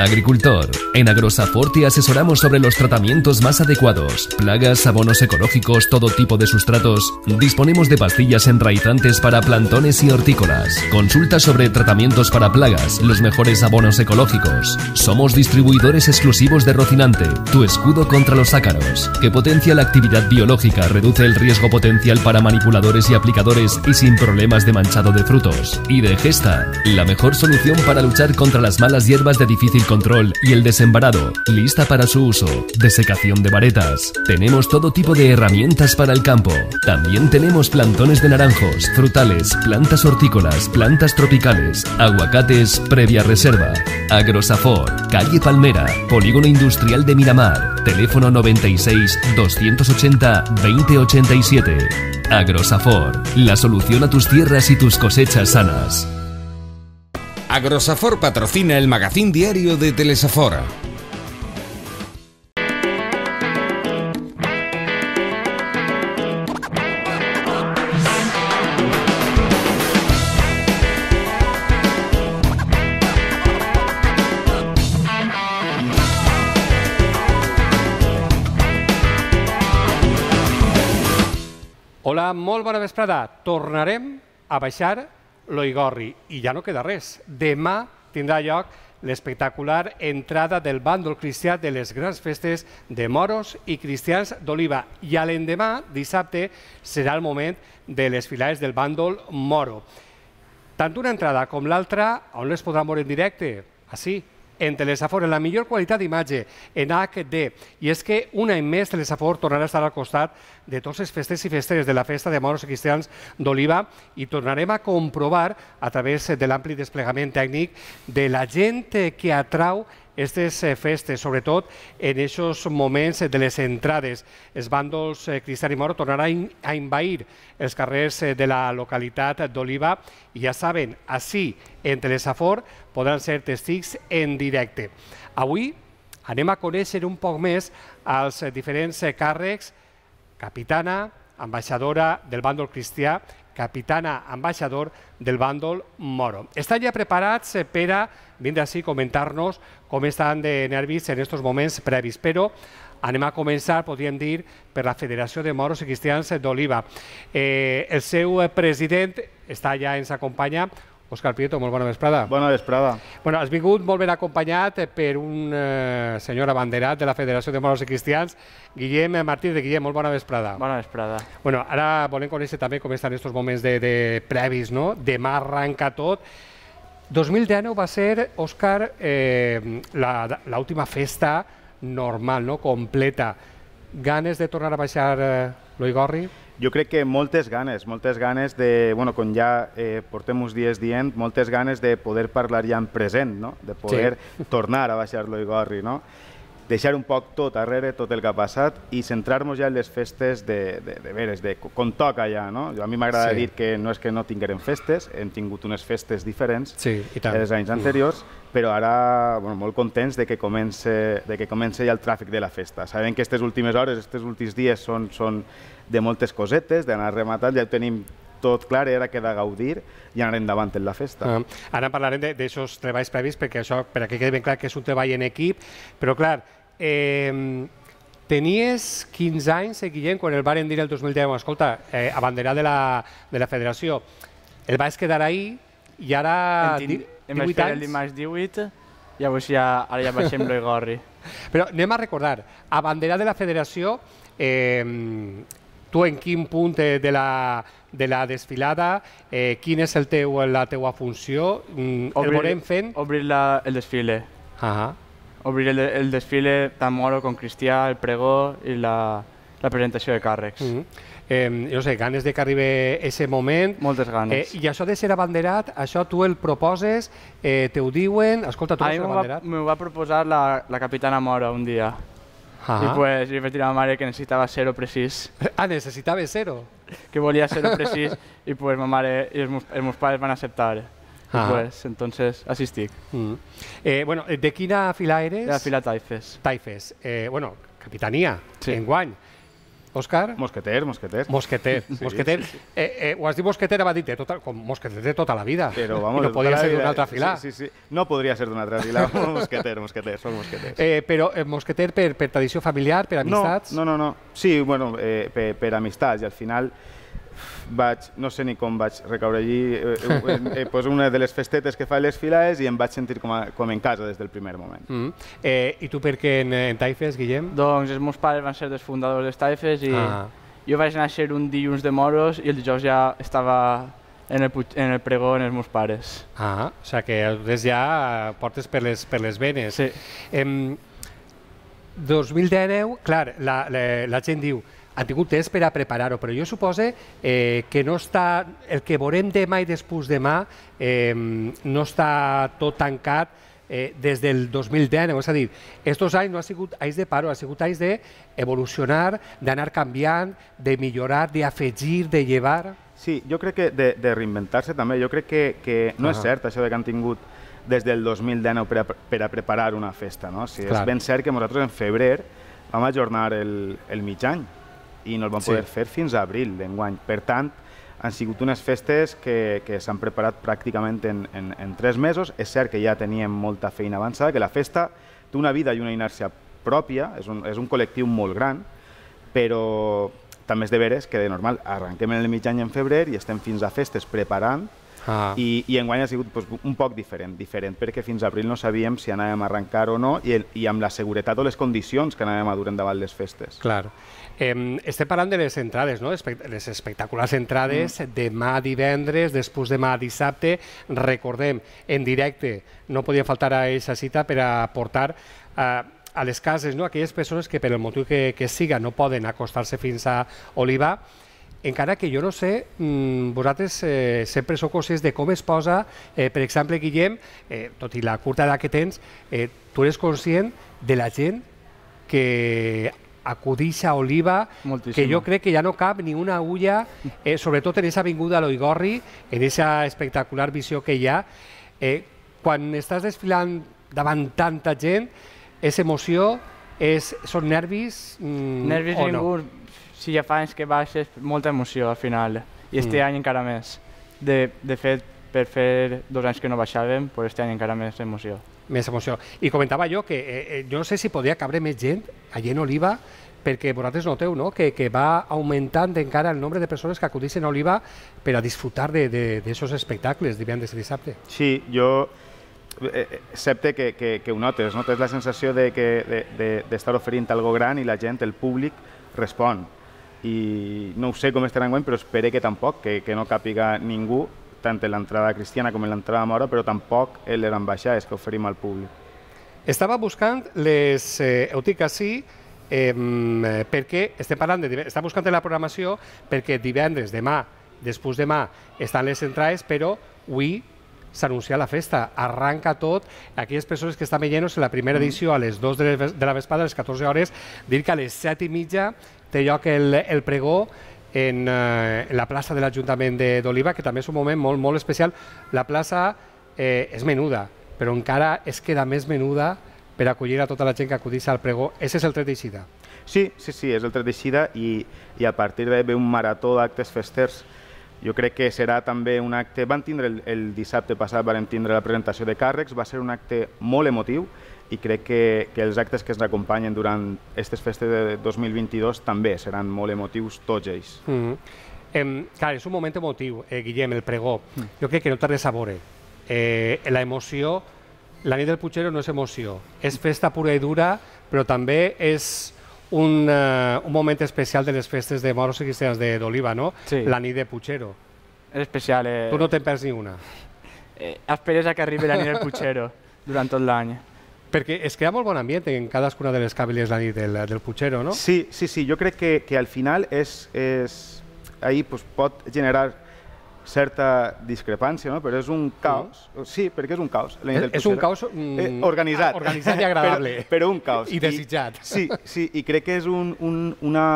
Agricultor. En Agrosafort te asesoramos sobre los tratamientos más adecuados. Plagas, abonos ecológicos, todo tipo de sustratos. Disponemos de pastillas enraizantes para plantones y hortícolas. Consulta sobre tratamientos para plagas, los mejores abonos ecológicos. Somos distribuidores exclusivos de Rocinante, tu escudo contra los ácaros, que potencia la actividad biológica, reduce el riesgo potencial para manipuladores y aplicadores y sin problemas de manchado de frutos. Y de Gesta, la mejor solución para luchar contra las malas hierbas de difícil control y el desembarado, lista para su uso, desecación de varetas. Tenemos todo tipo de herramientas para el campo. También tenemos plantones de naranjos, frutales, plantas hortícolas, plantas tropicales, aguacates previa reserva. Agrosafor, calle Palmera, Polígono Industrial de Miramar, teléfono 96 280 2087. Agrosafor, la solución a tus tierras y tus cosechas sanas. Agrosafor patrocina el magazín diario de Telesafora. Hola, molt bona vesprada. Tornarem a baixar l'Oigorri i ja no queda res. Demà tindrà lloc l'espectacular entrada del bàndol cristià de les grans festes de moros i cristians d'Oliva. I l'endemà, dissabte, serà el moment de les filades del bàndol moro. Tant una entrada com l'altra, on les podran veure en directe? Així, en Telesafor, en la millor qualitat d'imatge, en HD. I és que un any més Telesafor tornarà a estar al costat de tots els festes i festeres de la festa de moros i cristians d'Oliva i tornarem a comprovar a través de l'ampli desplegament tècnic de la gent que atrau aquestes festes, sobretot en aquests moments de les entrades. Els bàndols cristian i moro tornaran a invair els carrers de la localitat d'Oliva i ja saben, així, en Telesafor, podran ser testigs en directe. Avui anem a conèixer un poc més els diferents càrrecs, capitana, ambaixadora del bàndol cristià, capitana ambaixador del bàndol moro. Estan ja preparats per a vindre així comentar-nos com estan de nervis en aquests moments previs, però anem a començar, podríem dir, per la Federació de Moros i Cristians d'Oliva. Eh, el seu president està ja ens acompanya, Òscar Prieto, molt bona vesprada. Bona vesprada. Bueno, has vingut molt ben acompanyat per un eh, senyor abanderat de la Federació de Moros i Cristians, Guillem Martí de Guillem, molt bona vesprada. Bona vesprada. Bueno, ara volem conèixer també com estan aquests moments de, de previs, no? Demà arranca tot. 2019 va ser, Òscar, eh, l'última festa normal, no? completa. Ganes de tornar a baixar eh, l'Oigorri? Jo crec que moltes ganes, moltes ganes de, bueno, com ja eh, portem uns dies dient, moltes ganes de poder parlar ja en present, no? de poder sí. tornar a baixar l'Oigorri, no? Deixar un poc tot darrere, tot el que ha passat i centrar-nos ja en les festes de, de, de veres, de com toca ja. No? A mi m'agrada sí. dir que no és que no tinguérem festes, hem tingut unes festes diferents sí, i tant. els anys anteriors, mm. però ara bueno, molt contents de que, comence, de que comence ja el tràfic de la festa. Sabem que aquestes últimes hores, aquests últims dies són, són de moltes cosetes, d'anar rematant, ja ho tenim tot clar, era que de gaudir i anar endavant en la festa. Uh, ara parlarem d'aixòs treballs previs perquè això, per que quedi ben clar que és un treball en equip, però clar, eh, tenies 15 anys, eh, Guillem, quan el varen dir el 2010, escolta, eh, abanderat de la, de la federació, el vas quedar ahí i ara... Em, tin, em vaig fer el dimarts 18, llavors ja, ara ja baixem l'Oigorri. Però anem a recordar, abanderat de la federació, eh, tu en quin punt de la, de la desfilada, eh, quin és el teu, la teua funció, mm, obrir, el veurem fent... Obrir la, el desfile. Uh -huh. Obrir el, el desfile tant moro com cristià, el pregó i la, la presentació de càrrecs. Mm -hmm. eh, no sé, ganes de que arribi aquest moment. Moltes ganes. Eh, I això de ser abanderat, això tu el proposes, eh, te ho diuen, escolta, tu a ser abanderat? M'ho va proposar la, la capitana Mora un dia. Ah I pues, li vaig dir a la mare que necessitava ser-ho precís. Ah, necessitava ser-ho? Que volia ser-ho precís i pues ma mare i els meus, els meus pares van acceptar. Ah. Pues entonces asistí. Mm. Eh, bueno, ¿de quina fila eres? De la fila Taifes. Taifes. Eh, bueno, capitanía, sí. en Guany. Òscar? Mosqueter, mosqueter. Mosqueter. Sí, mosqueter. Sí, sí. Eh, eh, ho has dit mosqueter, va dir tota, com mosqueter de tota la vida. Però, vamos, I no podria ser d'una altra fila. Sí, sí, sí. No podria ser d'una altra fila. mosqueter, mosqueter, són mosqueters. Eh, però eh, mosqueter per, per tradició familiar, per amistats? No, no, no. no. Sí, bueno, eh, per, per amistats. I al final vaig, no sé ni com vaig recaure allí, eh, eh, eh, pues una de les festetes que fa les files i em vaig sentir com, a, com en casa des del primer moment. Mm -hmm. eh, I tu per què en, en Taifes, Guillem? Doncs els meus pares van ser dels fundadors de Taifes i ah. jo vaig néixer un dilluns de moros i el dijous ja estava en el, en el pregó en els meus pares. Ah, o sigui que des ja portes per les, per les venes. Sí. Eh, 2019, clar, la, la, la gent diu han tingut temps per a preparar-ho, però jo supose eh, que no està, el que veurem demà i després demà eh, no està tot tancat eh, des del 2010, és a dir, aquests anys no ha sigut anys de paro, ha sigut anys d'evolucionar, d'anar canviant, de millorar, d'afegir, de llevar... Sí, jo crec que de, de reinventar-se també, jo crec que, que no -huh. és cert això de que han tingut des del 2019 per a, per a preparar una festa, no? O sigui, és ben cert que nosaltres en febrer vam ajornar el, el mig any, i no el vam poder sí. fer fins a abril d'enguany. Per tant, han sigut unes festes que, que s'han preparat pràcticament en, en, en tres mesos. És cert que ja teníem molta feina avançada, que la festa té una vida i una inèrcia pròpia, és un, és un col·lectiu molt gran, però també és de veres que de normal arrenquem en el mig any en febrer i estem fins a festes preparant Ah. I, I enguany ha sigut pues, un poc diferent, diferent perquè fins a abril no sabíem si anàvem a arrencar o no i, i amb la seguretat o les condicions que anàvem a dur endavant les festes. Clar. Eh, estem parlant de les entrades, no? les espectaculars entrades, mm. demà divendres, després demà dissabte, recordem, en directe, no podia faltar a aquesta cita per a portar eh, a les cases no? aquelles persones que per el motiu que, que siga no poden acostar-se fins a Oliva, encara que jo no sé, mmm, vosaltres eh, sempre sou conscients de com es posa, eh, per exemple, Guillem, eh, tot i la curta edat que tens, eh, tu eres conscient de la gent que acudix a Oliva, Moltíssim. que jo crec que ja no cap ni una ulla, eh, sobretot en aquesta avinguda a l'Oigorri, en aquesta espectacular visió que hi ha. Eh, quan estàs desfilant davant tanta gent, és emoció, és, són nervis, mm, nervis o ningú, no? sí, ja fa anys que baixes, molta emoció al final, i este mm. any encara més. De, de fet, per fer dos anys que no baixàvem, pues este any encara més emoció. Més emoció. I comentava jo que eh, eh, jo no sé si podria cabre més gent allà en Oliva, perquè vosaltres noteu no? que, que va augmentant encara el nombre de persones que acudeixen a Oliva per a disfrutar d'aquests espectacles divendres i dissabte. Sí, jo eh, excepte que, que, que ho notes, no? tens la sensació de d'estar de, de, oferint algo gran i la gent, el públic, respon i no ho sé com estarà enguany, però espero que tampoc, que, que no càpiga ningú, tant en l'entrada cristiana com en l'entrada mora, però tampoc en les ambaixades que oferim al públic. Estava buscant les... Eh, sí, eh, perquè estem parlant de... Està buscant la programació perquè divendres, demà, després demà, estan les entrades, però avui s'anuncia la festa. Arranca tot. Aquelles persones que estan veient en la primera edició a les 2 de la vesprada, a les 14 hores, dir que a les 7 i mitja té lloc el, el pregó en, eh, en la plaça de l'Ajuntament d'Oliva, que també és un moment molt, molt especial. La plaça eh, és menuda, però encara es queda més menuda per acollir a tota la gent que acudís al pregó. Ese és el tret d'eixida. Sí, sí, sí, és el tret d'eixida i, i a partir de ve un marató d'actes festers jo crec que serà també un acte... Van tindre el, el dissabte passat, vam tindre la presentació de càrrecs, va ser un acte molt emotiu, i crec que, que els actes que ens acompanyen durant aquestes festes de 2022 també seran molt emotius tots ells. Mm -hmm. eh, clar, és un moment emotiu, eh, Guillem, el pregó. Mm. Jo crec que no té res a veure. Eh, la emoció, la nit del Puigero no és emoció, és festa pura i dura, però també és un, uh, un moment especial de les festes de moros i cristians d'Oliva, no? Sí. La nit de Puigero. És especial. Eh... Tu no te'n perds ni una. Eh, esperes a que arribi la nit del Puigero durant tot l'any. Perquè es crea molt bon ambient en cadascuna de les càbiles la nit del, del Puigero, no? Sí, sí, sí. Jo crec que, que al final és, és, ahí pues, pot generar certa discrepància, no? però és un caos. Mm. Sí, perquè és un caos. És, és un caos mm, eh, organitzat. Ah, organitzat i agradable. però, però un caos. I desitjat. I, sí, sí, i crec que és un, un, una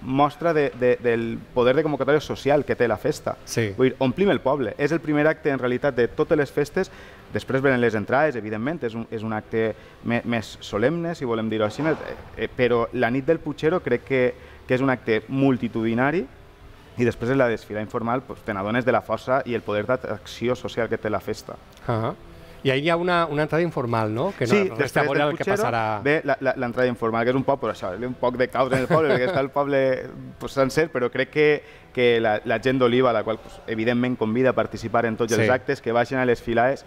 mostra de, de, del poder de convocatòria social que té la festa. Sí. Vull dir, omplim el poble. És el primer acte, en realitat, de totes les festes Després venen les entrades, evidentment, és un, és un acte més, més solemne, si volem dir-ho així, eh, eh, però la nit del Puigero crec que, que és un acte multitudinari i després en la desfila informal pues, te n'adones de la força i el poder d'atracció social que té la festa. Uh -huh. I ahir hi ha una, una entrada informal, no? Que no, sí, no resta a veure el que passarà... ve l'entrada informal, que és un poc, però això, un poc de caos en el poble, perquè està el poble pues, sencer, però crec que, que la, la gent d'Oliva, la qual pues, evidentment convida a participar en tots sí. els actes, que baixen a les filades,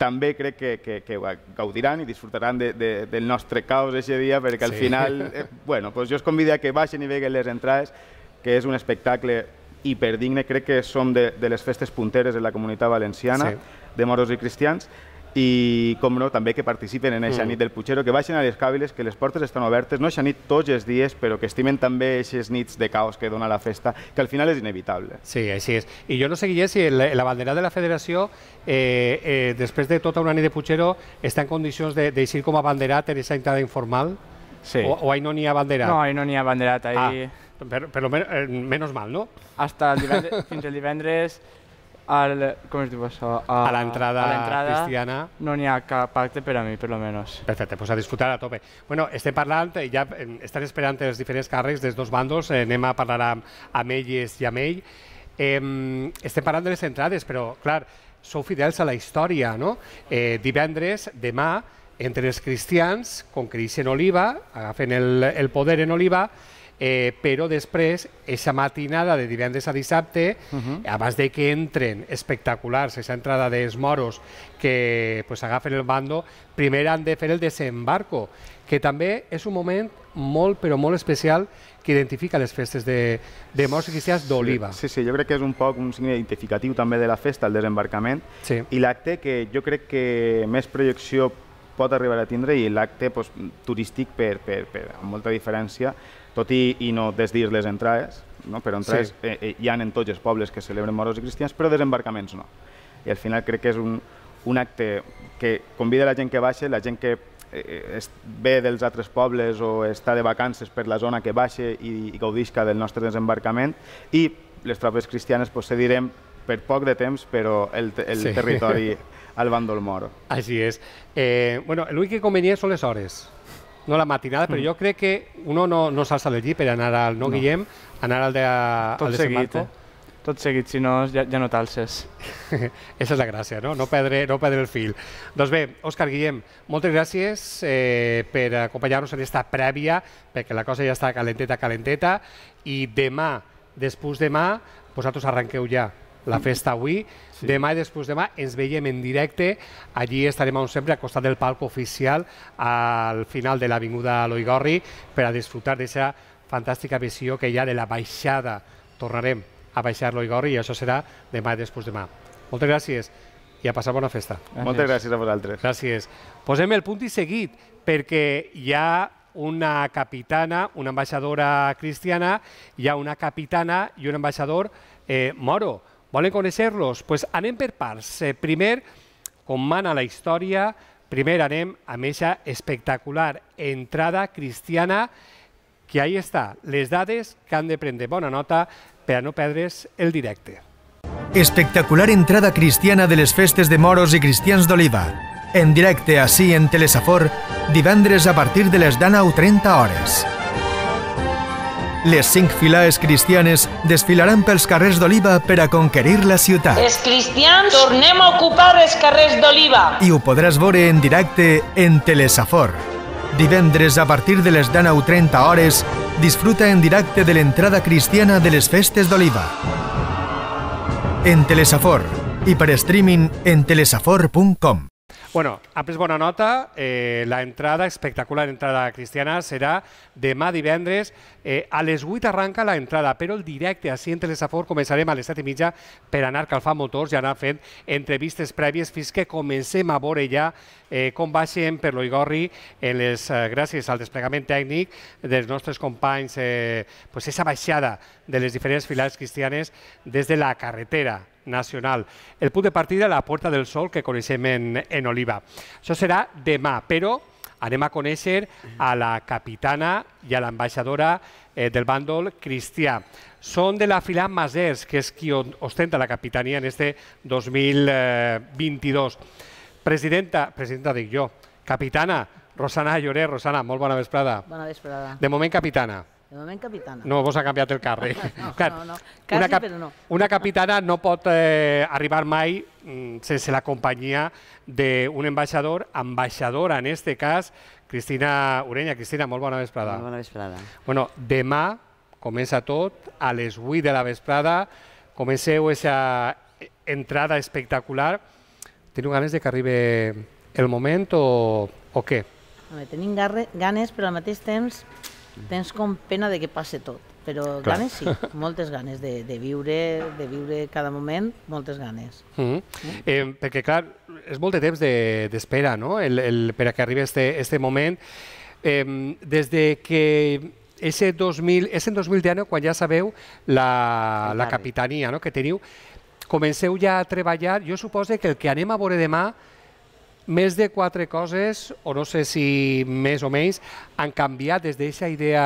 també crec que, que, que gaudiran i disfrutaran de, de, del nostre caos aquest dia, perquè al final, eh, bueno, pues jo us convido a que baixen i veguen les entrades, que és un espectacle hiperdigne, crec que som de, de les festes punteres de la comunitat valenciana, sí. de moros i cristians, i, com no, també que participen en aquesta mm. nit del Puigero, que baixen a les càbiles, que les portes estan obertes, no aquesta nit tots els dies, però que estimen també aquestes nits de caos que dona la festa, que al final és inevitable. Sí, així és. I jo no sé, Guillem, si la, la bandera de la federació, eh, eh, després de tota una nit de Puigero, està en condicions d'eixir com a banderat en aquesta entrada informal? Sí. O, o ahí no n'hi ha banderat? No, ahí no n'hi ha banderat. Ahí... Ah. Però, però eh, menys mal, no? Hasta el divendres, fins el divendres al, com es diu això? A, a l'entrada cristiana. No n'hi ha cap acte per a mi, per lo menos. Perfecte, pues a disfrutar a tope. Bueno, estem parlant, ja estan esperant els diferents càrrecs dels dos bandos, eh, anem a parlar amb, amb elles i amb ell. Eh, estem parlant de les entrades, però, clar, sou fidels a la història, no? Eh, divendres, demà, entre els cristians, com en Oliva, agafen el, el poder en Oliva, eh, però després, aquesta matinada de divendres a dissabte, uh -huh. abans de que entren espectaculars, aquesta entrada dels moros que pues, agafen el bando, primer han de fer el desembarco, que també és un moment molt, però molt especial que identifica les festes de, de moros i cristians d'Oliva. Sí, sí, jo crec que és un poc un signe identificatiu també de la festa, el desembarcament, sí. i l'acte que jo crec que més projecció pot arribar a tindre i l'acte pues, turístic per, per, per, amb molta diferència tot i, i no desdir les entrades, no? però entrades sí. eh, eh, hi ha en tots els pobles que celebren moros i cristians, però desembarcaments no. I al final crec que és un, un acte que convida la gent que baixa, la gent que eh, ve dels altres pobles o està de vacances per la zona que baixa i, i gaudisca del nostre desembarcament i les tropes cristianes pues, cedirem per poc de temps, però el, el sí. territori al bàndol moro. Així és. Eh, bueno, l'únic convenient són les hores no la matinada, però mm. jo crec que uno no, no s'alça llit per anar al, no, no. Guillem, anar al de, Tot al de seguit, eh? Tot seguit, si no ja, ja no t'alces. Esa és la gràcia, no? No perdre, no perdre el fil. Doncs bé, Òscar Guillem, moltes gràcies eh, per acompanyar-nos en aquesta prèvia, perquè la cosa ja està calenteta, calenteta, i demà, després demà, vosaltres arranqueu ja la festa avui. Sí. Demà i després demà ens veiem en directe. Allí estarem, on sempre, al costat del palco oficial, al final de l'Avinguda Loigorri, per a disfrutar d'aquesta fantàstica visió que hi ha de la baixada. Tornarem a baixar Loigorri i això serà demà i després demà. Moltes gràcies i a passar bona festa. Gràcies. Moltes gràcies a vosaltres. Gràcies. Posem el punt i seguit, perquè hi ha una capitana, una ambaixadora cristiana, hi ha una capitana i un ambaixador eh, moro. Volen conèixer-los? Pues anem per parts. Eh, primer, com mana la història, primer anem a aquesta espectacular entrada cristiana que ahí està, les dades que han de prendre bona nota per a no perdre's el directe. Espectacular entrada cristiana de les festes de moros i cristians d'Oliva. En directe així en Telesafor, divendres a partir de les 19.30 hores. Les cinc filaes cristianes desfilaran pels carrers d'Oliva per a conquerir la ciutat. Els cristians tornem a ocupar els carrers d'Oliva. I ho podràs veure en directe en Telesafor. Divendres a partir de les 19.30 hores, disfruta en directe de l'entrada cristiana de les festes d'Oliva. En Telesafor i per streaming en telesafor.com. Bueno, ha pres bona nota. Eh, la entrada, espectacular entrada cristiana, serà demà divendres. Eh, a les 8 arranca la entrada, però el directe així en Telesafor començarem a les 7 i mitja per anar calfant motors i anar fent entrevistes prèvies fins que comencem a veure ja eh, com baixem per l'Oigorri en les, eh, gràcies al desplegament tècnic dels nostres companys, eh, pues esa baixada de les diferents filades cristianes des de la carretera nacional. El punt de partida, la Puerta del Sol, que coneixem en, en Oliva. Això serà demà, però anem a conèixer a la capitana i a l'ambaixadora eh, del bàndol cristià. Són de la fila Masers, que és qui ostenta la capitania en este 2022. Presidenta, presidenta dic jo, capitana, Rosana Llorer. Rosana, molt bona vesprada. Bona vesprada. De moment, capitana. De moment capitana. No vos ha canviat el càrrec. No, Clar, no, no. una, Quasi, però no. una capitana no pot eh, arribar mai mm, sense la companyia d'un ambaixador, ambaixadora en este cas, Cristina Ureña. Cristina, molt bona vesprada. Molt bona vesprada. Bueno, demà comença tot, a les 8 de la vesprada, comenceu aquesta entrada espectacular. Teniu ganes de que arribi el moment o, o què? Home, tenim ganes, però al mateix temps tens com pena de que passe tot. Però Clar. ganes sí, moltes ganes de, de, viure, de viure cada moment, moltes ganes. Mm -hmm. eh, perquè, clar, és molt de temps de- d'espera, de, no?, el, el, per a que arribi este, este moment. Eh, des de que ese 2000, és en 2010 quan ja sabeu la, la capitania no?, que teniu, comenceu ja a treballar. Jo suposo que el que anem a veure demà més de quatre coses, o no sé si més o menys, han canviat des d'aquesta idea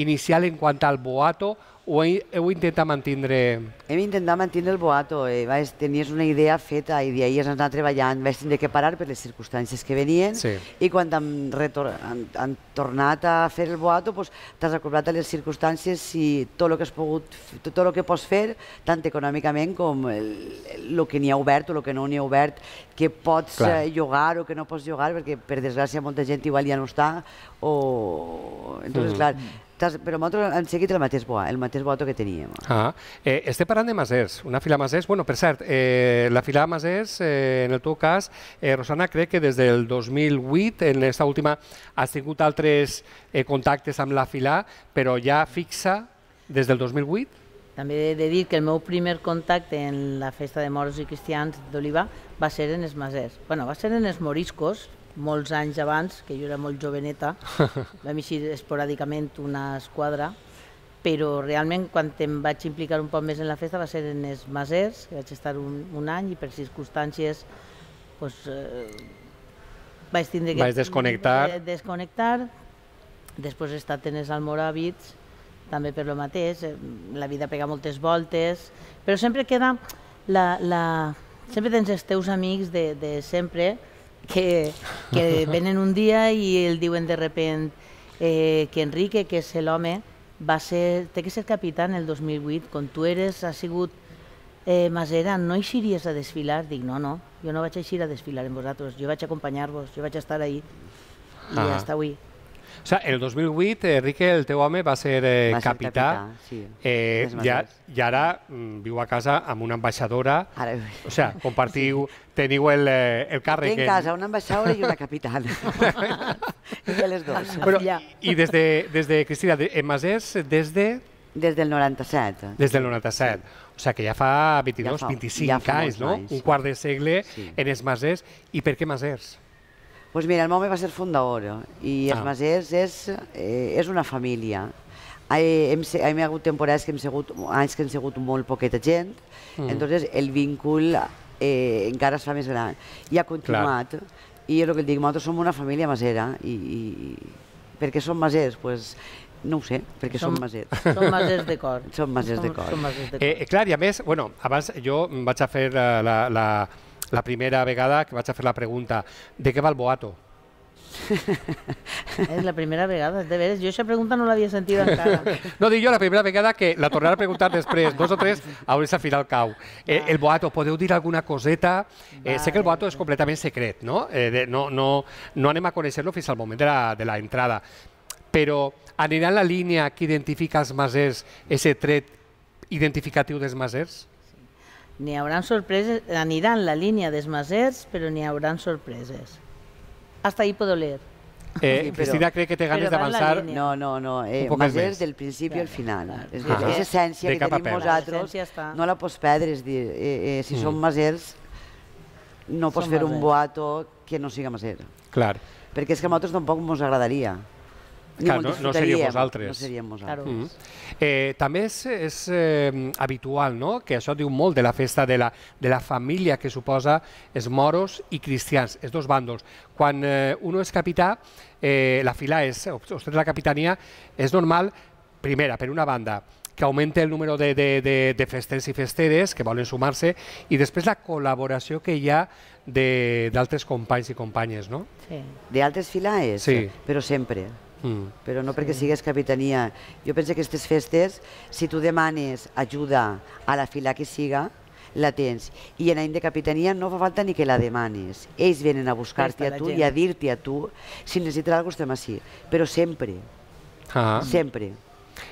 inicial en quant al boato o he- heu intentat mantindre... Hem intentat mantenir el boato, eh, vaig, tenies una idea feta i d'ahir has anat treballant, vaig tindre que parar per les circumstàncies que venien Sí. i quan han, retor han, han tornat a fer el boato pues, t'has acoblat a les circumstàncies i tot el que has pogut, tot el que pots fer, tant econòmicament com el, el que n'hi ha obert o el que no n'hi ha obert, que pots Clar. eh, llogar o que no pots llogar, perquè per desgràcia molta gent igual ja no està, o... Entonces, Mhm. clar, però nosaltres hem seguit el mateix boat, el mateix boato que teníem. Ah, eh, estem parlant de Masers, una fila Masers. Bueno, per cert, eh, la fila Masers, eh, en el teu cas, eh, Rosana, crec que des del 2008, en aquesta última, has tingut altres eh, contactes amb la fila, però ja fixa des del 2008? També he de dir que el meu primer contacte en la festa de moros i cristians d'Oliva va ser en els Masers. Bueno, va ser en els Moriscos, molts anys abans, que jo era molt joveneta, vam eixir esporàdicament una esquadra, però realment quan em vaig implicar un poc més en la festa va ser en els Masers, que vaig estar un, un any i per circumstàncies pues, eh, vaig tindre que... Vaig desconnectar. desconnectar. Després he estat en els Almoràvits, també per lo mateix, eh, la vida pega moltes voltes, però sempre queda la, la... sempre tens els teus amics de, de sempre que, que venen un dia i el diuen de repent eh, que Enrique, que és l'home, va ser, té que ser capità en el 2008, quan tu eres, has sigut eh, Masera, no eixiries a desfilar? Dic, no, no, jo no vaig eixir a desfilar amb vosaltres, jo vaig acompanyar-vos, jo vaig estar ahí, i Ah. hasta avui. O sigui, el 2008, eh, Enrique, el teu home, va ser eh, Va ser capità, capità, sí, eh, dels ja, i ara mm, viu a casa amb una ambaixadora, Ara, o sigui, compartiu, teniu el, eh, el càrrec... Té en casa una ambaixadora i una capitana. I de les dues. Bueno, I des de, des de Cristina, de, en Masers, des de... Des del 97. Des del 97. O sigui que ja fa 22, Ja fa- 25 ja fa anys, no? anys, Un sí. quart de segle Sí. en els Masers. I per què Masers? Pues mira, el meu va ser fundador i els Ah. Masers és, eh, és una família. Eh, hem, se- hem hagut temporades que hem sigut, anys que hem sigut molt poqueta gent, Mm. entonces el víncul eh, encara es fa més gran. I ha continuat. I és el que et dic, nosaltres som una família masera. I, i, per què som masers? Pues, no ho sé, perquè som, Som- masers. som masers de cor. Som masers de Som- cor. som masers de cor. Eh, eh, clar, i a més, bueno, abans jo vaig a fer la, la, la, la primera vegada que vaig a fer la pregunta de què va el boato? És la primera vegada, de veres. Jo aquesta pregunta no l'havia sentit encara. No dic jo la primera vegada que la tornaré a preguntar després, dos o tres, a veure si al final cau. Eh, el boato, podeu dir alguna coseta? Eh, sé que el boato és completament secret, no? Eh, de, no, no, no anem a conèixer-lo fins al moment de la, de la entrada. Però anirà en la línia que identifica els masers, ese tret identificatiu dels masers? N'hi haurà sorpreses, anirà en la línia dels masers, però n'hi haurà sorpreses. Hasta ahí puedo leer. Eh, Sí, però- Cristina crec que té ganes la d'avançar. No, no, no. Eh, Un Masers del principi al final. clar. És, Ah. és essència De que tenim peus. nosaltres, està. no la pots perdre. És dir, eh, eh, si Mm. som masers, no pots Som fer un masers. boato que no siga maser. Clar. Perquè és que a nosaltres tampoc ens agradaria. Clar, no- no seríeu vosaltres. No seríem Claro. nosaltres. Mm. Eh, també és, és eh, habitual, no?, que això diu molt de la festa de la, de la família que suposa els moros i cristians, els dos bàndols. Quan eh, uno és capità, eh, la fila és, ostenta la capitania, és normal, primera, per una banda, que augmente el número de, de, de, de festers i festeres que volen sumar-se i després la col·laboració que hi ha de- d'altres companys i companyes, no? Sí. D'altres filaes, Sí. però sempre. Mm. però no perquè sigues capitania. Jo penso que aquestes festes, si tu demanes ajuda a la fila que siga, la tens. I en any de capitania no fa falta ni que la demanes. Ells venen a buscar-te a tu i a dir-te a tu si necessites alguna cosa estem així. Però sempre. Ah. Sempre.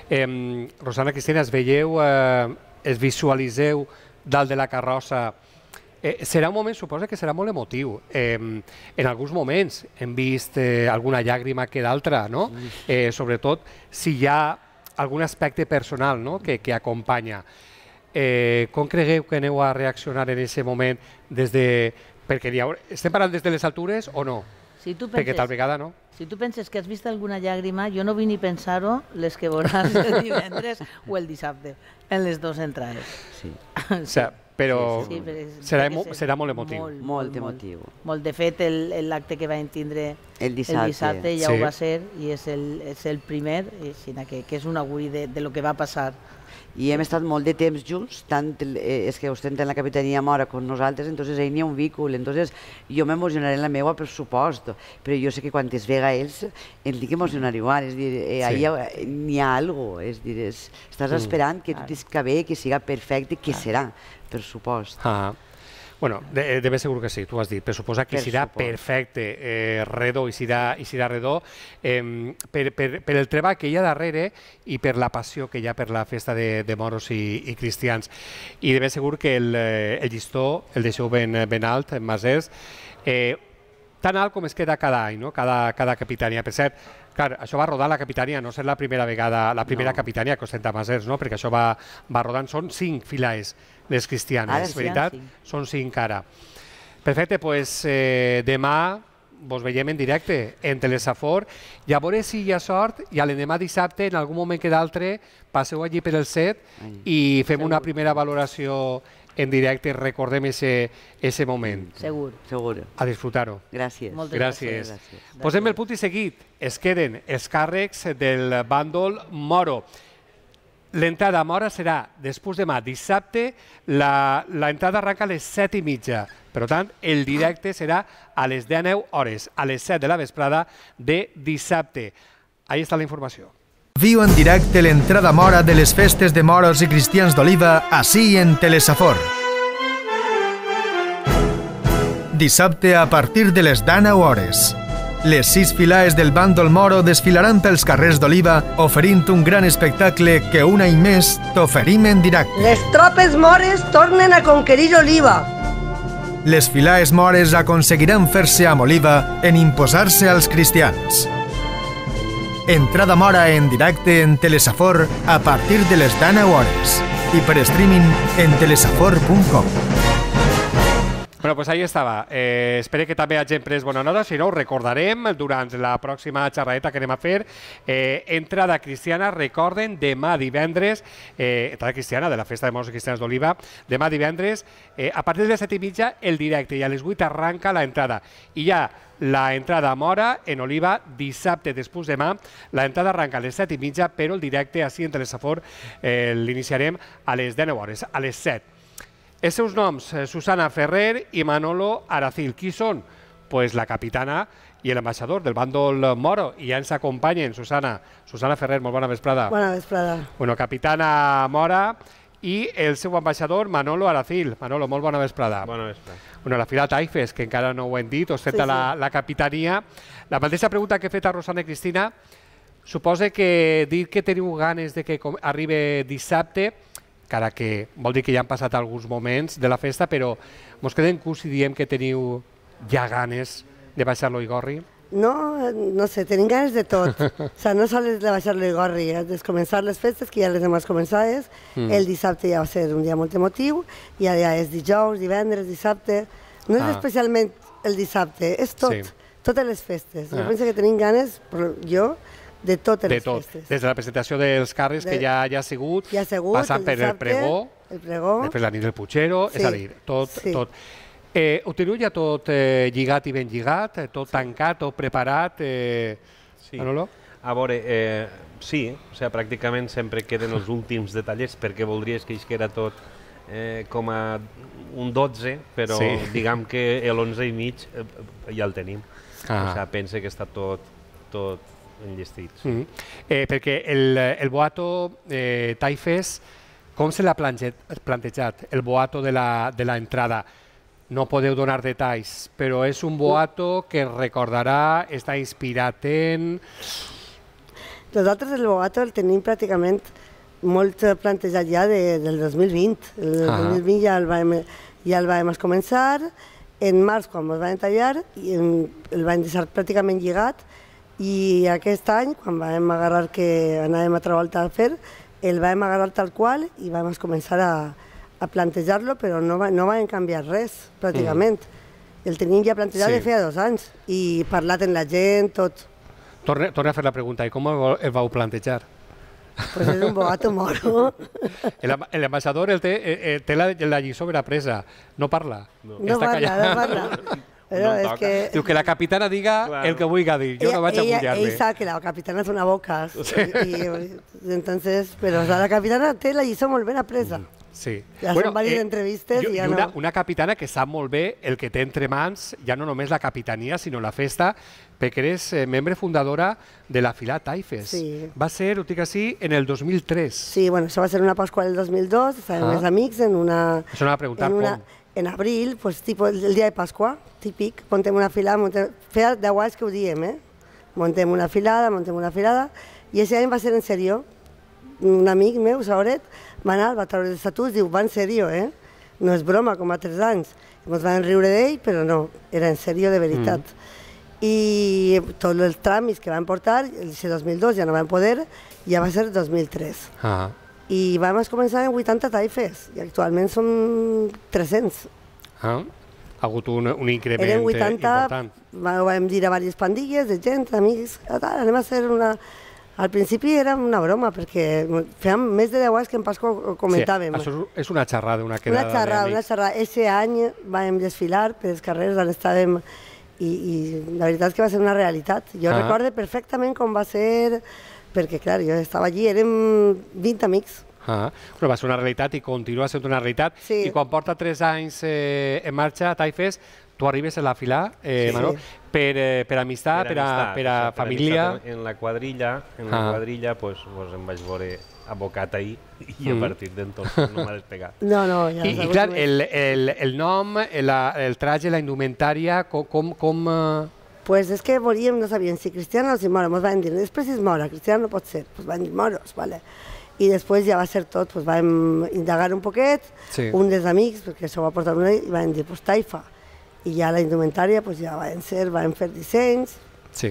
Eh, Rosana Cristina, es veieu, eh, es visualiseu dalt de la carrossa Eh, serà un moment, suposa que serà molt emotiu. Eh, en alguns moments hem vist eh, alguna llàgrima que d'altra, no? Eh, sobretot si hi ha algun aspecte personal no? que, que acompanya. Eh, com cregueu que aneu a reaccionar en aquest moment des de... Perquè ha... estem parlant des de les altures o no? Si tu penses, Perquè tal vegada no. Si tu penses que has vist alguna llàgrima, jo no vull ni pensar-ho les que veuràs el divendres o el dissabte, en les dues entrades. Sí. sí. O sea, però, sí, sí, però serà, emo, serà molt emotiu. Molt, molt, molt emotiu. Molt. De fet, l'acte que vam tindre el dissabte, el dissabte ja sí. ho va ser i és el, és el primer, que, que és un auguri de, de lo que va passar i hem estat molt de temps junts, tant eh, és que ostenten la capitania mora con nosaltres, entonces ahí n'hi ha un vícul, entonces jo m'emocionaré en la meua per supost, però jo sé que quan es vega ells em dic emocionar igual, és dir, eh, sí. n'hi ha algo, és dir, és, estàs mm. esperant que tot estigui bé, que siga perfecte, que serà, per supost. Ah. Bueno, de, eh, de ben segur que sí, tu has dit, però suposa que per serà suport. perfecte, eh, redó i serà, i serà redó, eh, per, per, per el treball que hi ha darrere i per la passió que hi ha per la festa de, de moros i, i cristians. I de ben segur que el, eh, el llistó el deixeu ben, ben alt, en Masers, eh, tan alt com es queda cada any, no? cada, cada capitania. Per cert, clar, això va rodar la capitania, no ser la primera vegada, la primera no. capitania que ostenta Masers, no? perquè això va, va rodant, són cinc filaes les cristianes, ara, veritat? Sí. Són cinc ara. Perfecte, doncs pues, eh, demà vos veiem en directe en Telesafor i a veure si hi ha sort i a l'endemà dissabte, en algun moment que d'altre, passeu allí per el set Ai, i fem segur. una primera valoració en directe i recordem ese, ese moment. Segur. Segur. A disfrutar-ho. Gràcies. Moltes gràcies. gràcies. gràcies. Posem el punt i seguit. Es queden els càrrecs del bàndol Moro. L'entrada a Mora serà després demà, dissabte. La, la entrada arranca a les 7 i mitja. Per tant, el directe serà a les 19 hores, a les 7 de la vesprada de dissabte. Ahí està la informació. Viu en directe l'entrada mora de les festes de moros i cristians d'Oliva, així en Telesafor. Dissabte a partir de les 19 hores. Les sis filaes del bàndol moro desfilaran pels carrers d'Oliva oferint un gran espectacle que un any més t'oferim en directe. Les tropes mores tornen a conquerir Oliva. Les filaes mores aconseguiran fer-se amb Oliva en imposar-se als cristians. Entrada mora en directe en Telesafor a partir de les 19 hores i per streaming en telesafor.com. Bueno, pues ahí estava. Eh, espero que també hagin pres bona nota, si no ho recordarem durant la pròxima xerradeta que anem a fer. Eh, entrada cristiana, recorden, demà divendres, eh, entrada cristiana de la Festa de Morts i Cristians d'Oliva, demà divendres, eh, a partir de les 7 i mitja, el directe, i a les 8 arranca la entrada. I ja la entrada mora en Oliva dissabte després demà. La entrada arranca a les 7 i mitja, però el directe així en Telesafor eh, l'iniciarem a les 19 hores, a les 7. Els seus noms, eh, Susana Ferrer i Manolo Aracil. Qui són? Pues la capitana i l'ambaixador del bàndol Moro. I ja ens acompanyen, Susana. Susana Ferrer, molt bona vesprada. Bona vesprada. Bueno, capitana Mora i el seu ambaixador Manolo Aracil. Manolo, molt bona vesprada. Bona vesprada. Bueno, la fila Taifes, que encara no ho hem dit, ostenta sí, sí. La, la capitania. La mateixa pregunta que he fet a Rosana i Cristina, suposa que dir que teniu ganes de que arribi dissabte, encara que vol dir que ja han passat alguns moments de la festa, però mos quedem curs si diem que teniu ja ganes de baixar l'Oigorri? No, no sé, tenim ganes de tot. o sea, no sols de baixar l'Oigorri, és de començar les festes, que ja les hem començades. Mm. El dissabte ja va ser un dia molt emotiu, i ja, ja és dijous, divendres, dissabte. No és ah. especialment el dissabte, és tot. Sí. Totes les festes. Ah. Jo penso que tenim ganes, però jo, de totes de les tot. festes. Des de la presentació dels carres, de... que ja, ja ha sigut, ja ha sigut passant per el pregó, el pregó, després la nit del Puigero, sí. és a dir, tot. Sí. tot. Eh, ho teniu ja tot eh, lligat i ben lligat, eh, tot sí. tancat, tot preparat, eh, sí. Manolo? A veure, eh, sí, o sigui, pràcticament sempre queden els últims detallets perquè voldries que era tot eh, com a un 12, però sí. diguem que l'11 i mig eh, ja el tenim. Ah. O sigui, pense que està tot, tot enllestit. Sí. Mm. Eh, perquè el, el boato eh, Taifes, com se l'ha plantejat, el boato de la, de la entrada? No podeu donar detalls, però és un boato que recordarà, està inspirat en... Nosaltres el Boato el tenim pràcticament molt plantejat ja de, del 2020. El Ah. 2020 ja el vam, ja el vam començar, en març quan ens vam tallar i en, el vam deixar pràcticament lligat i aquest any, quan vam agarrar que anàvem a volta a fer, el vam agarrar tal qual i vam començar a, a plantejar-lo, però no, va, no vam canviar res, pràcticament. El tenim ja plantejat Sí. de feia dos anys i parlat amb la gent, tot. Torna, torna a fer la pregunta, i com el, vau plantejar? Pues és un boato moro. El, el té, té la, la lliçó ben apresa, no parla. No Està parla, callat. no parla. Però és que... Diu que la capitana diga Claro. el que vulgui dir, jo no vaig a ella, mullar-me. ell sap que la capitana és una boca. Y, y, entonces, però la capitana té la lliçó molt ben apresa. Sí. Ja són diverses entrevistes i, i ja una, no. una capitana que sap molt bé el que té entre mans, ja no només la capitania, sinó la festa, perquè eres eh, membre fundadora de la fila Taifes. Sí. Va ser, ho dic així, en el 2003. Sí, bueno, això va ser una Pasqua del 2002, estàvem Ah. més amics en una... Això anava a preguntar en, una, com. En abril, pues, tipo el, dia de Pasqua, típic, montem una filada, montem, feia 10 anys que ho diem, eh? Montem una filada, montem una filada, i aquest any va ser en sèrio. Un amic meu, Sauret, va anar, va treure els estatuts, diu, va en sèrio, eh? No és broma, com a 3 anys. Ens van riure d'ell, però no, era en sèrio de veritat. Mm. I tots els tràmits que van portar, el 2002 ja no van poder, ja va ser 2003 Ah. I vam començar amb 80 taifes i actualment som 300. Ah. Ha hagut un, un increment Eren eh, 80, important. va- ho vam dir a diverses pandilles de gent, amics, tal, anem a fer una... Al principi era una broma, perquè fèiem més de 10 anys que en Pasqua ho comentàvem. Sí, això és una xerrada, una una quedada xerrada, una xerrada. Ese any vam desfilar per els carrers on estàvem i, i la veritat és que va ser una realitat. Jo Ah. recordo perfectament com va ser, perquè clar, jo estava allí, érem 20 amics, Ah, però va ser una realitat i continua sent una realitat. Sí. I quan porta tres anys eh, en marxa a Taifes, tu arribes a la fila, eh, Sí. Manol, per, eh, per amistat, per, a, amistat, per a per família. amistat. En la quadrilla, en la Ah. quadrilla pues, pues em vaig veure abocat ahir i a Mm. partir d'entonces no m'ha despegat. No, no, ja I, i clar, el, el, el nom, el, el traje, la indumentària, com... com, com eh, Pues és que volíem, no sabíem si cristiana o si mora, ens van dir, després si és mora, cristiana no pot ser, pues van dir moros, vale. I després ja va ser tot, pues vam indagar un poquet, Sí. un dels amics, perquè això ho va portar una, i van dir, pues taifa. I ja la indumentària, pues ja van ser, van fer dissenys, Sí.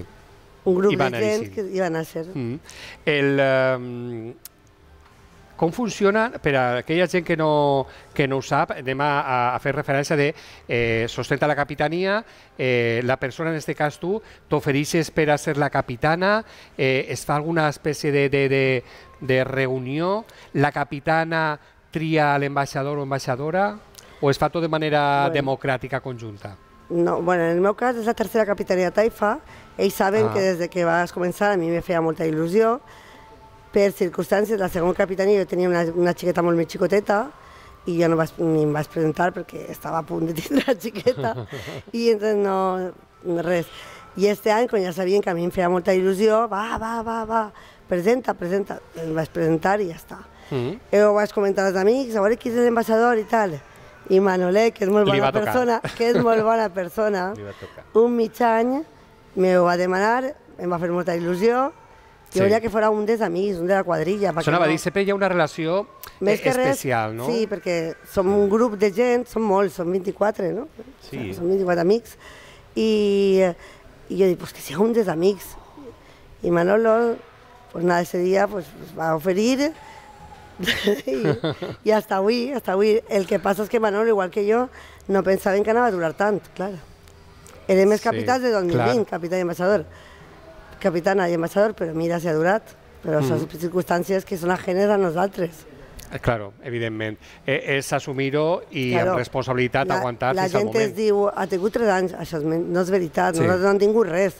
un grup de gent que hi va anar a ser. Mm. El, eh, com funciona, per a aquella gent que no, que no ho sap, anem a, a- a fer referència de eh, sostenta la capitania, eh, la persona, en aquest cas tu, t'ofereixes per a ser la capitana, eh, es fa alguna espècie de, de, de, de reunió, la capitana tria l'ambaixador o ambaixadora, o es fa tot de manera Bueno. democràtica conjunta? No, bueno, en el meu cas és la tercera capitania de Taifa. Ells saben Ah. que des de que vas començar a mi me feia molta il·lusió. Per circumstàncies, la segona capitania jo tenia una, una xiqueta molt més xicoteta i jo no vaig, ni em vaig presentar perquè estava a punt de tindre la xiqueta i entonces no, res. I este any, quan ja sabien que a mi em feia molta il·lusió, va, va, va, va, presenta, presenta. Em vaig presentar i ja està. Mm. Jo ho vaig comentar als amics, a veure qui és l'ambaixador i tal. I Manolet, que és molt bona persona, que és molt bona persona, un mig any me ho va demanar, em va fer molta il·lusió, Sí. jo volia que fos un dels amics, un de la quadrilla. Això anava a no- dir, sempre hi ha una relació Més que res, especial, no? Sí, perquè som un grup de gent, som molts, som 24, no? Sí. Som 24 amics. I, i jo dic, pues que sigui un dels amics. I Manolo, pues nada, ese dia pues, pues va oferir i, i hasta avui, hasta avui. El que passa és que Manolo, igual que jo, no pensaven que anava a durar tant, clar. Érem els Sí, capitans de 2020, clar. capità i ambaixador. Capitana i ambaixador, però mira si ha durat. Però són Mm. circumstàncies que són ajenes a nosaltres. Eh, Claro, evidentment. Eh, és assumir-ho i Claro. amb responsabilitat la, aguantar la fins al gent moment. es diu, ha tingut 3 anys, això no és veritat, Sí. nosaltres no hem tingut res.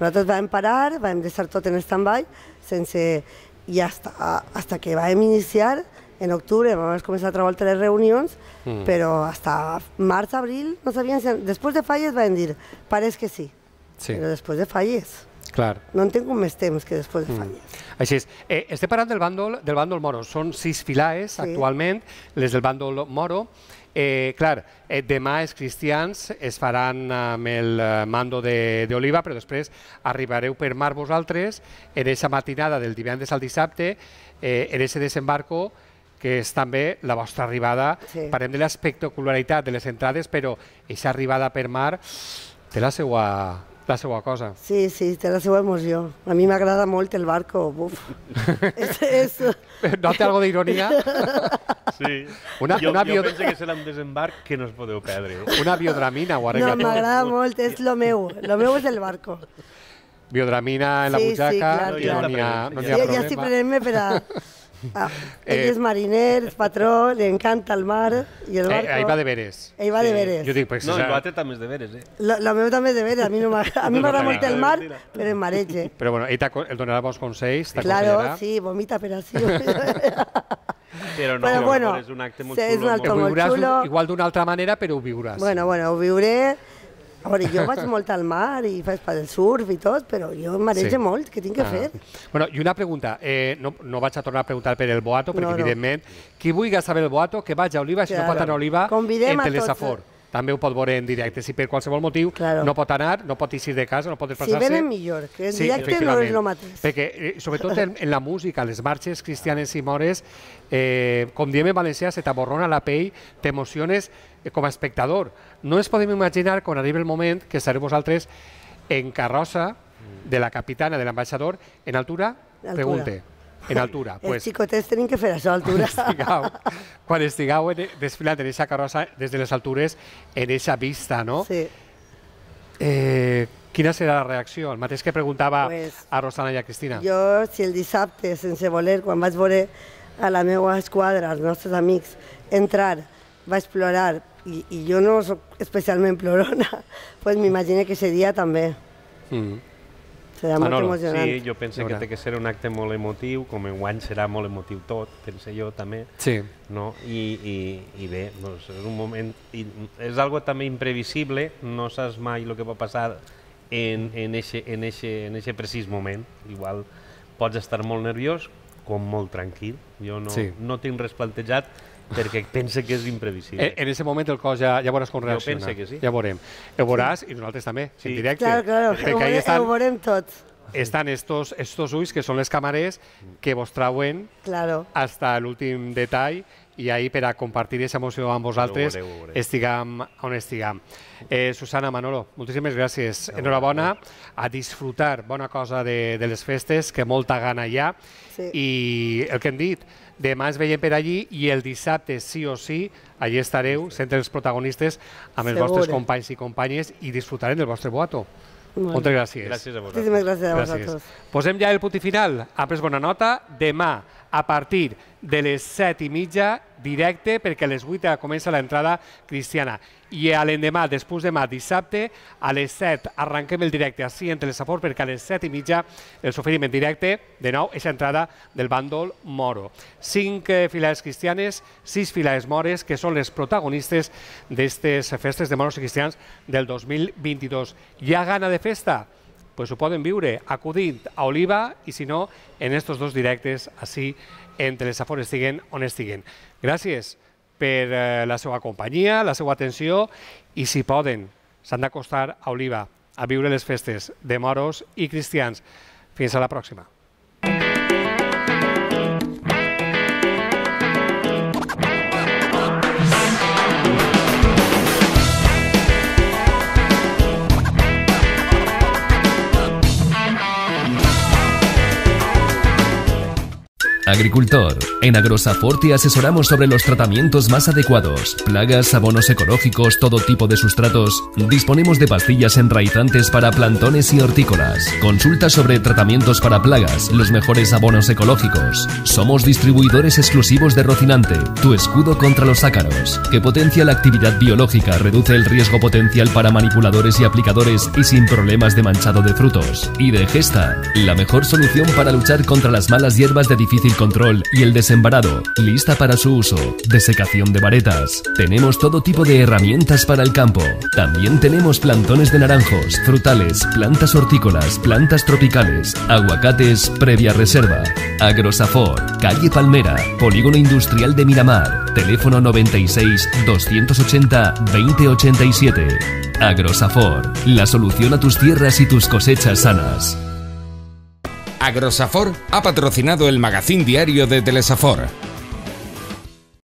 Nosaltres vam parar, vam deixar tot en stand-by, sense... i hasta, hasta que vam iniciar, en octubre vam començar a treballar les reunions, Mm. però hasta març, abril, no sabien si... Després de falles vam dir, pareix que sí, Sí. però després de falles. Clar. No en tinc un més temps que després de fa dies. Així és. Eh, estem parlant del bàndol, del bàndol moro. Són sis filaes Sí. actualment, les del bàndol moro. Eh, clar, eh, demà els cristians es faran amb el eh, mando de- d'Oliva, però després arribareu per mar vosaltres en aquesta matinada del divendres al dissabte, eh, en aquest desembarco que és també la vostra arribada. Sí. Parlem de l'espectacularitat de les entrades, però aquesta arribada per mar té la seva, la seva cosa. Sí, sí, té la seva emoció. A mi m'agrada molt el barco. Buf. és, és... No té algo d'ironia? Sí. Una- jo, un avió- jo penso que serà un desembarc que no us podeu perdre. Una biodramina ho No, m'agrada molt, és lo meu. Lo meu és el barco. Biodramina en la Sí, sí, butxaca clar, i no clar. n'hi ha, no Ja, ha ja problema. estic prenent-me per a... Ah, ell Eh, és mariner, és patró, li encanta el mar i el Eh, barco... ahí va de veres. Ell va de veres. Jo dic, pues, No, el batre també és de veres, eh? Lo, lo meu també és de veres, a mi no m'agrada No, molt el mar, però em mareja. Però bueno, ell el donarà bons consells, Claro, t'aconsellarà. sí, vomita per així. Però no, Però no, bueno, és un acte molt sí, és xulo. un acte Ho molt viuràs xulo. igual d'una altra manera, però ho viuràs. bueno, bueno, ho viuré... A veure, jo vaig molt al mar i faig per el surf i tot, però jo em Sí. molt, què tinc que Ah. fer? Bueno, i una pregunta, eh, no, no vaig a tornar a preguntar per el Boato, perquè No, no. evidentment, qui vulgui saber el Boato, que vagi a Oliva, si no Claro. pot anar a Oliva, Convidem en tots, Telesafor. També ho pot veure en directe. Si per qualsevol motiu no pot anar, no pot eixir de casa, no pot Si desplaçar-se... venen millor, que en directe no és el mateix. Perquè, eh, sobretot en, en la música, les marxes cristianes i mores, eh, com diem en valencià, se t'aborrona la pell, t'emociones eh, com a espectador. No ens podem imaginar quan arribi el moment que estareu vosaltres en carrossa de la capitana, de l'ambaixador, en altura? Altura. Pregunte. En altura. Els pues, xicotets tenim que fer això a altura. estigueu, quan estigueu en, desfilant en aquesta carrossa des de les altures, en aquesta vista, no? Sí. Eh, quina serà la reacció? El mateix que preguntava Pues, a Rosana i a Cristina. Jo, si el dissabte, sense voler, quan vaig veure a la meva esquadra, als nostres amics, entrar, vaig plorar, i, i jo no sóc especialment plorona, pues m'imagino que ese dia també. Mm. Serà molt emocionant. Sí, jo penso que té que ser un acte molt emotiu, com en guany serà molt emotiu tot, penso jo també. Sí. No? I, i, i bé, doncs és un moment... I és algo també imprevisible, no saps mai el que pot passar en, en, eixe, en, eixe, en eixe precís moment. Igual pots estar molt nerviós com molt tranquil. Jo no, Sí. no tinc res plantejat perquè pense que és imprevisible. En, en ese moment el cos ja, ja veuràs com Jo reacciona. pense que sí. Ja veurem. Ho veuràs i nosaltres també, Sí. en directe. Claro, claro, ho, Perquè veure- estan, ho veurem tots. estan estos, estos ulls que són les càmeres que vos trauen Claro. hasta l'últim detall i ahí per a compartir aquesta emoció amb vosaltres veureu, ho veureu. estiguem on estiguem. Eh, Susana, Manolo, moltíssimes gràcies. Enhorabona, a disfrutar bona cosa de, de les festes, que molta gana hi ha. Sí. I el que hem dit, demà ens veiem per allí i el dissabte sí o sí, allí estareu sent els protagonistes amb els vostres companys i companyes i disfrutarem del vostre boato. Molt Moltes gràcies. Gràcies a vosaltres. Moltíssimes gràcies a vosaltres. Posem ja el punt i final. Ha pres bona nota. Demà, a partir de les set i mitja, directe, perquè a les 8 comença l'entrada cristiana. I a l'endemà, després demà, dissabte, a les 7 arranquem el directe així en Telesafor, perquè a les 7 i mitja els oferim en directe, de nou, aquesta entrada del bàndol moro. Cinc eh, filades cristianes, sis filades mores, que són les protagonistes d'aquestes festes de moros i cristians del 2022. Hi ha gana de festa? Pues ho poden viure acudint a Oliva i si no, en estos dos directes així en Telesafor estiguen on estiguen. Gràcies per eh, la seva companyia, la seva atenció i si poden, s'han d'acostar a Oliva a viure les festes de moros i cristians. Fins a la pròxima. Agricultor. En Agrosafort te asesoramos sobre los tratamientos más adecuados, plagas, abonos ecológicos, todo tipo de sustratos. Disponemos de pastillas enraizantes para plantones y hortícolas. Consulta sobre tratamientos para plagas, los mejores abonos ecológicos. Somos distribuidores exclusivos de Rocinante, tu escudo contra los ácaros, que potencia la actividad biológica, reduce el riesgo potencial para manipuladores y aplicadores y sin problemas de manchado de frutos. Y de Gesta, la mejor solución para luchar contra las malas hierbas de difícil Control y el desembarado, lista para su uso. Desecación de varetas. Tenemos todo tipo de herramientas para el campo. También tenemos plantones de naranjos, frutales, plantas hortícolas, plantas tropicales, aguacates previa reserva. Agrosafor, calle Palmera, Polígono Industrial de Miramar, teléfono 96 280 2087. Agrosafor, la solución a tus tierras y tus cosechas sanas. Agrosafor ha patrocinado el magazín diario de Telesafor